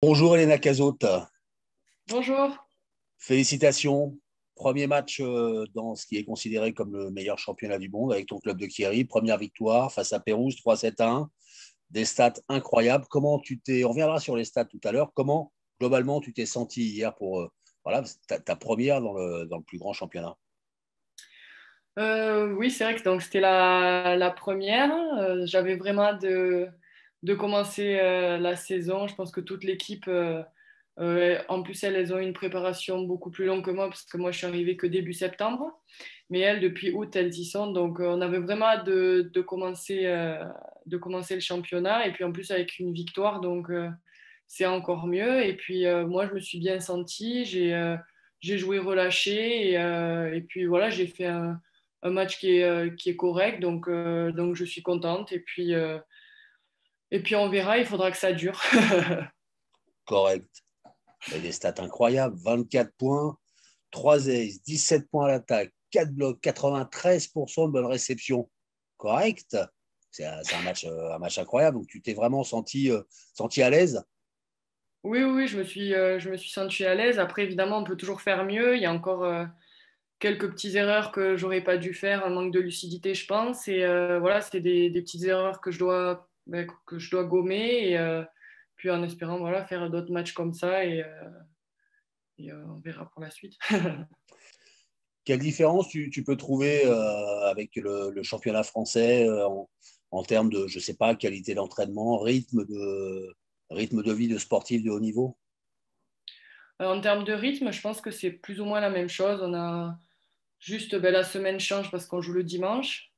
Bonjour Elena Cazotte. Bonjour. Félicitations. Premier match euh, dans ce qui est considéré comme le meilleur championnat du monde avec ton club de Kiery. Première victoire face à Pérouse, 3-7-1. Des stats incroyables. Comment tu t'es, on reviendra sur les stats tout à l'heure. Comment globalement tu t'es senti hier pour euh, voilà, ta, première dans le, dans le, plus grand championnat? Euh, Oui, c'est vrai que donc, c'était la, la première. J'avais vraiment de de commencer euh, la saison. Je pense que toute l'équipe, euh, euh, en plus, elles, ont une préparation beaucoup plus longue que moi, parce que moi, je suis arrivée que début septembre. Mais elles, depuis août, elles y sont. Donc, on avait vraiment hâte de, de commencer, de commencer le championnat. Et puis, en plus, avec une victoire, donc c'est encore mieux. Et puis, moi, je me suis bien sentie. J'ai j'ai joué relâché. Et, et puis, voilà, j'ai fait un, un, match qui est, qui est correct. Donc, donc, je suis contente. Et puis, et puis on verra, il faudra que ça dure. Correct. a des stats incroyables 24 points, 3 aces, 17 points à l'attaque, 4 blocs, 93% de bonne réception. Correct. C'est un, match, euh, un match incroyable. Donc tu t'es vraiment senti, euh, senti à l'aise? Oui, oui, je me suis, euh, je me suis senti à l'aise. Après, évidemment, on peut toujours faire mieux. Il y a encore quelques petites erreurs que j'aurais pas dû faire, un manque de lucidité, je pense. Et voilà, c'est des, des petites erreurs que je dois ben, que je dois gommer. Et euh, puis en espérant voilà, faire d'autres matchs comme ça. Et, euh, euh, on verra pour la suite. Quelle différence tu, tu peux trouver avec le, championnat français en, termes de, je sais pas, qualité d'entraînement, rythme de, rythme de vie de sportif de haut niveau? En termes de rythme, je pense que c'est plus ou moins la même chose. On a juste ben, la semaine change parce qu'on joue le dimanche.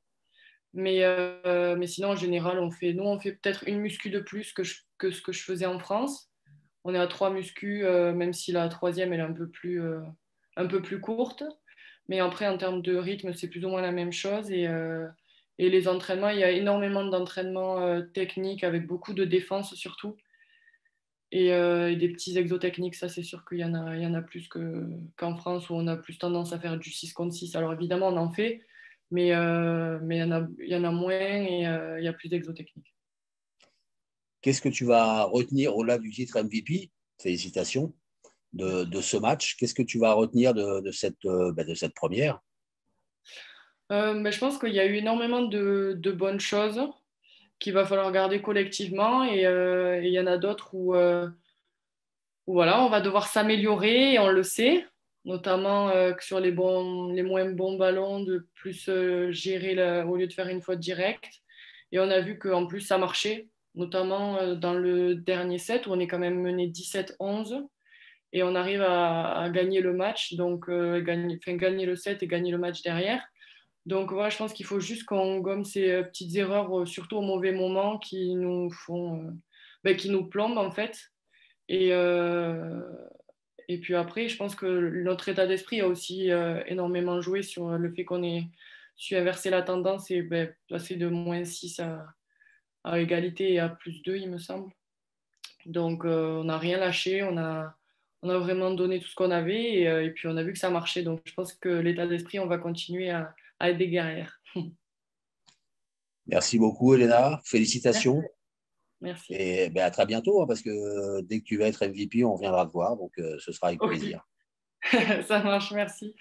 Mais, euh, mais sinon, en général, on fait, nous, on fait peut-être une muscu de plus que, ce que je faisais en France. On est à trois muscus, euh, même si la troisième elle est un peu, plus, euh, un peu plus courte. Mais après, en termes de rythme, c'est plus ou moins la même chose. Et, et les entraînements, il y a énormément d'entraînements techniques avec beaucoup de défense surtout. Et, des petits exotechniques, ça c'est sûr qu'il y, en a, y en a plus qu'en France où on a plus tendance à faire du 6 contre 6. Alors évidemment, on en fait, mais euh, mais il y, en a, y en a moins et euh, il y a plus d'exotechniques. Qu'est-ce que tu vas retenir au-delà du titre MVP Félicitations de, de ce match. Qu'est-ce que tu vas retenir de, de cette, euh, ben, de cette première? Ben, Je pense qu'il y a eu énormément de, de bonnes choses qu'il va falloir garder collectivement et il y en a d'autres où, où, voilà, on va devoir s'améliorer et on le sait notamment euh, sur les, bons, les moins bons ballons, de plus euh, gérer au lieu de faire une faute directe. Et on a vu qu'en plus, ça marchait, notamment euh, dans le dernier set où on est quand même mené 17-11 et on arrive à, gagner le match, donc gagner, gagner le set et gagner le match derrière. Donc voilà, je pense qu'il faut juste qu'on gomme ces petites erreurs, surtout au mauvais moment, qui nous font, ben, qui nous plombent en fait. Et, et puis après, je pense que notre état d'esprit a aussi euh, énormément joué sur le fait qu'on ait su inverser la tendance et ben, passer de moins 6 à, égalité et à plus 2, il me semble. Donc, euh, on n'a rien lâché, on a, on a vraiment donné tout ce qu'on avait euh, et, puis on a vu que ça marchait. Donc, je pense que l'état d'esprit, on va continuer à, être des guerrières. Merci beaucoup, Elena. Félicitations. Merci. Et ben, à très bientôt, hein, parce que dès que tu vas être MVP, on viendra te voir. Donc, euh, ce sera avec plaisir. Ça marche, merci.